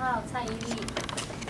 好，蔡依林。